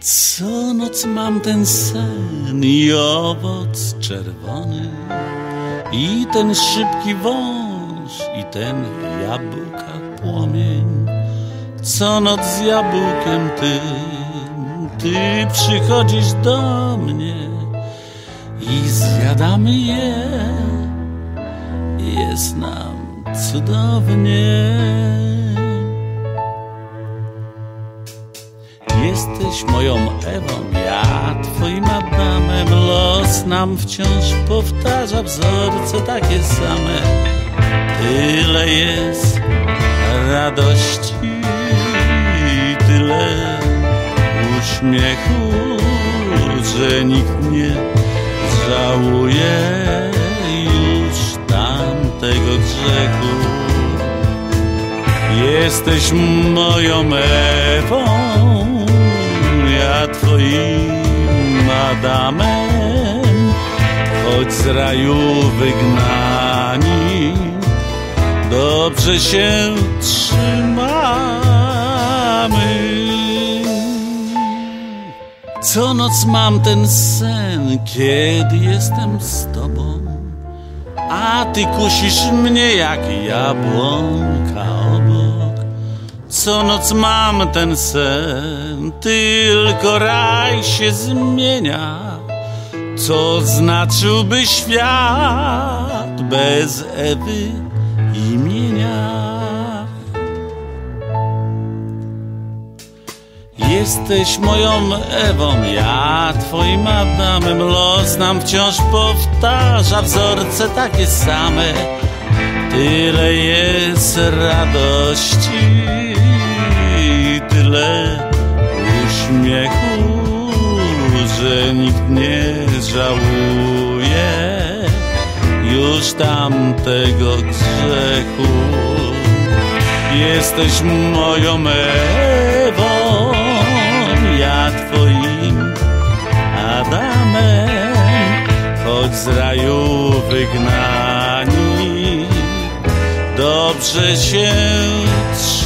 Co noc mam ten sen i owoc czerwony? I ten szybki wąż i ten jabłka płomień. Co noc z jabłkiem tym? Ty przychodzisz do mnie I zjadamy je. Jest nam cudownie Jesteś moją Ewą, ja twoim Adamem. Los nam wciąż powtarza wzorce takie same. Tyle jest radości Tyle uśmiechu Że nikt nie żałuje już tamtego grzechu. Jesteś moją Ewą twoim Adamem, choć z raju wygnani, dobrze się trzymamy. Co noc mam ten sen, kiedy jestem z tobą, a ty kusisz mnie jak jabłonka. Co noc mam ten sen, tylko raj się zmienia. Co znaczyłby świat bez Ewy imienia? Jesteś moją Ewą, ja twoim Adamem. Los nam wciąż powtarza wzorce takie same. Tyle jest radości, że nikt nie żałuje już tamtego grzechu. Jesteś moją Ewą, ja twoim Adamem, choć z raju wygnani dobrze się trzyma.